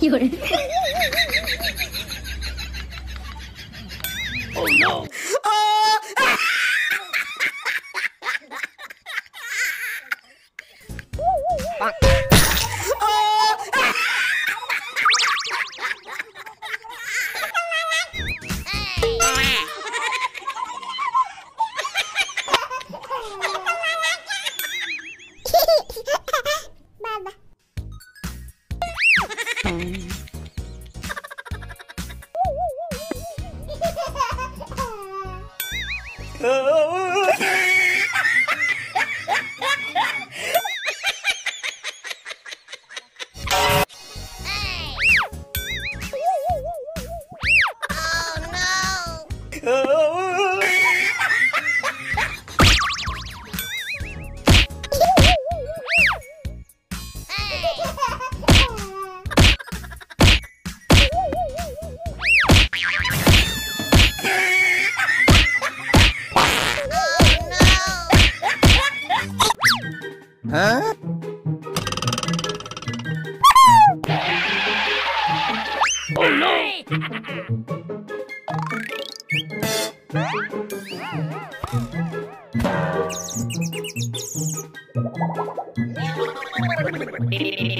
有人。Oh no! Huh? Oh no!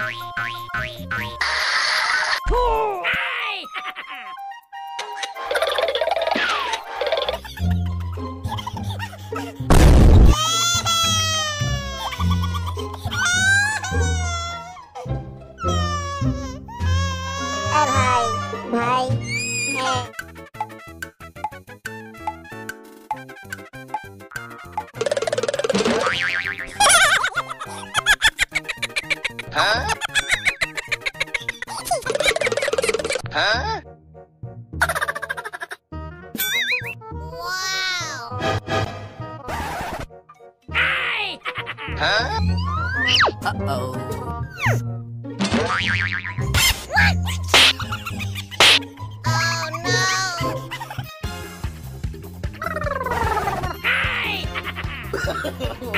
Ê Huh? huh?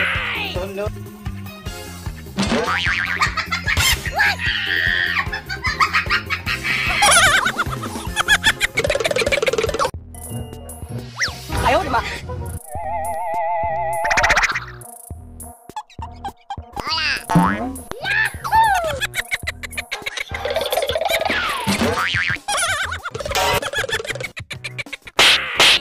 Oh no!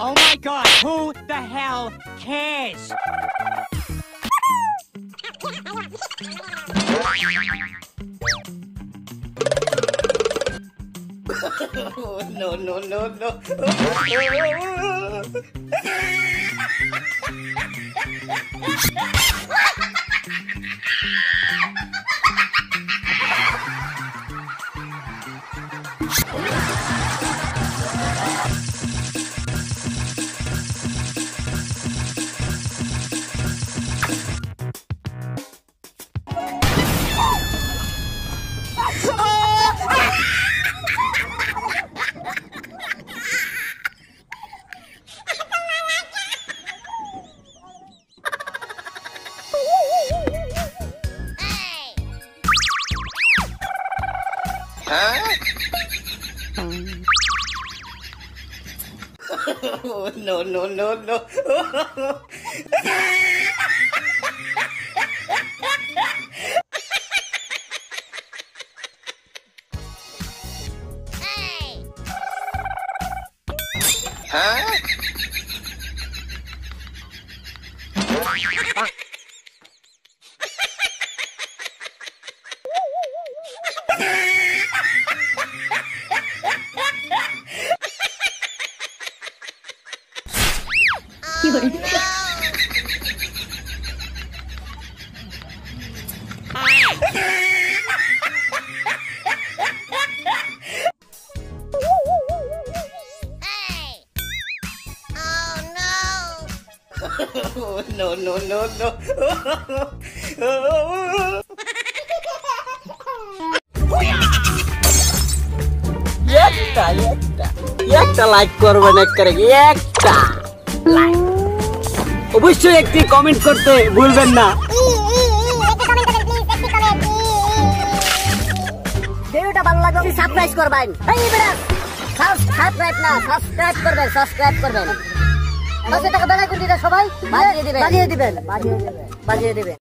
Oh my god, who the hell cares? no, no, no, no. Ha ha ha ha! No, no, no, no. hey. Huh? Oh, no, no, no, no. একটা একটা একটা like করবেন একবারে একটা like অবশ্যই একটি comment করতে ভুলবেন না। ভালো করবেন। না সাবস্ক্রাইব করবেন সবাই, বাজিয়ে দিবেন। বাজিয়ে দিবেন বাজিয়ে দিবেন বাজিয়ে দিবেন।